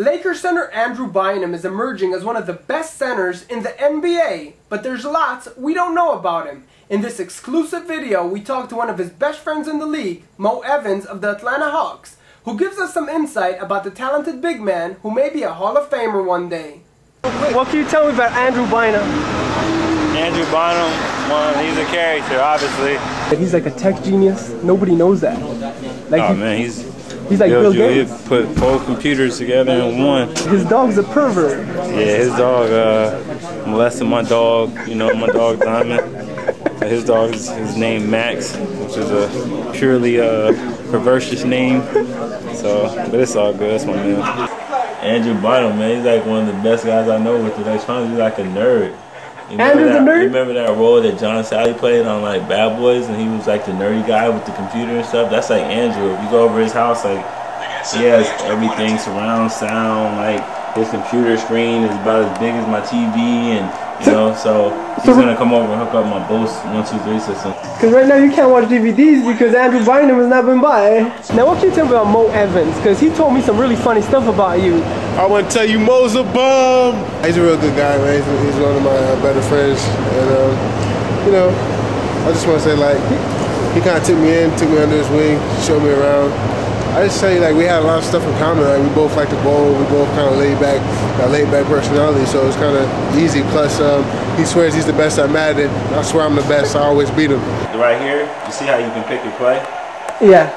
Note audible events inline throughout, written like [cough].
Lakers center Andrew Bynum is emerging as one of the best centers in the NBA, but there's lots we don't know about him. In this exclusive video, we talk to one of his best friends in the league, Mo Evans of the Atlanta Hawks, who gives us some insight about the talented big man who may be a Hall of Famer one day. What can you tell me about Andrew Bynum? Andrew Bynum, well, he's a character, obviously. He's like a tech genius. Nobody knows that. Like Oh he- man, he's he's like Bill you, he Gates. put four computers together in one. His dog's a pervert. Yeah, his dog uh, molested my dog. You know, my dog Diamond. Uh, His dog is his name Max, which is a purely uh, perversious name. So, but it's all good. That's my man. Andrew Bynum, man, he's like one of the best guys I know with electronics. He's like a nerd. You remember Andrew's a that, nerd? you Remember that role that John Salley played on like Bad Boys, and he was like the nerdy guy with the computer and stuff. That's like Andrew. If you go over his house, like he has everything surround sound, like his computer screen is about as big as my TV, and you know, so he's gonna come over and hook up my Bose one two three system. Because right now you can't watch DVDs because Andrew Bynum has not been by. Now what can you tell me about Mo Evans? Because he told me some really funny stuff about you. I want to tell you Mo's a bum. He's a real good guy, man. He's, he's one of my uh, better friends. And, um, you know, I just want to say, like, he kind of took me in, took me under his wing, showed me around. I just say, like, we had a lot of stuff in common. Like, we both like to bowl. We both kind of laid back, got laid back personality. So it's kind of easy. Plus, um, he swears he's the best I'm at Madden. I swear I'm the best. I always beat him. Right here, you see how you can pick your play. Yeah.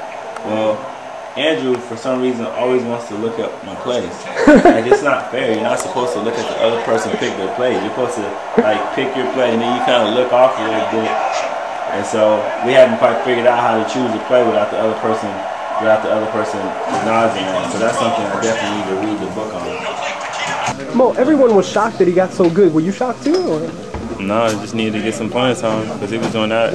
Well, Andrew, for some reason, always wants to look at my plays. like it's not fair. You're not supposed to look at the other person pick their plays. You're supposed to like pick your play, and then you kind of look off a little bit. And so we haven't quite figured out how to choose a play without the other person, without the other person acknowledging that. So that's something I definitely need to read the book on. Mo, everyone was shocked that he got so good. Were you shocked too? Or? No, I just needed to get some playing time because he was doing that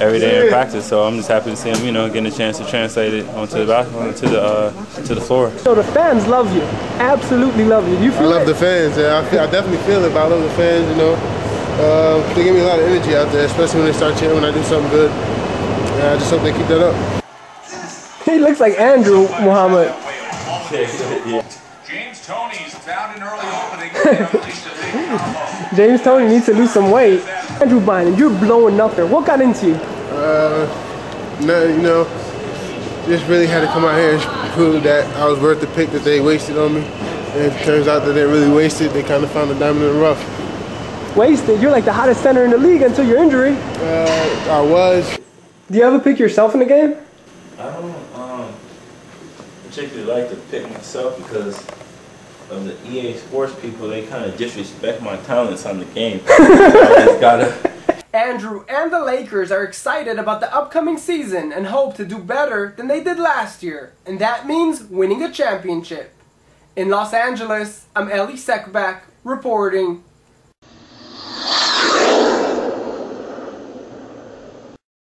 every day in practice. So I'm just happy to see him, you know, getting a chance to translate it onto the basketball, onto the uh, to the floor. So the fans love you. Absolutely love you. You I love it? the fans. Yeah, I, feel, I definitely feel it, but I love the fans. You know, uh, they give me a lot of energy out there, especially when they start cheering when I do something good. Yeah, I just hope they keep that up. He looks like Andrew Muhammad. James Toney's found an early opening and unleashed a big. James Toney needs to lose some weight. Andrew Bynum, you're blowing up there. What got into you? Uh, no, you know, just really had to come out here and prove that I was worth the pick that they wasted on me. And it turns out that they really wasted. They kind of found a diamond in the rough. Wasted. You're like the hottest center in the league until your injury. Uh, I was. Do you ever pick yourself in the game? I don't um, particularly like to pick myself because of the EA Sports people. They kind of disrespect my talents on the game. [laughs] Gotta. Andrew and the Lakers are excited about the upcoming season and hope to do better than they did last year, and that means winning a championship. In Los Angeles, I'm Elie Seckbach reporting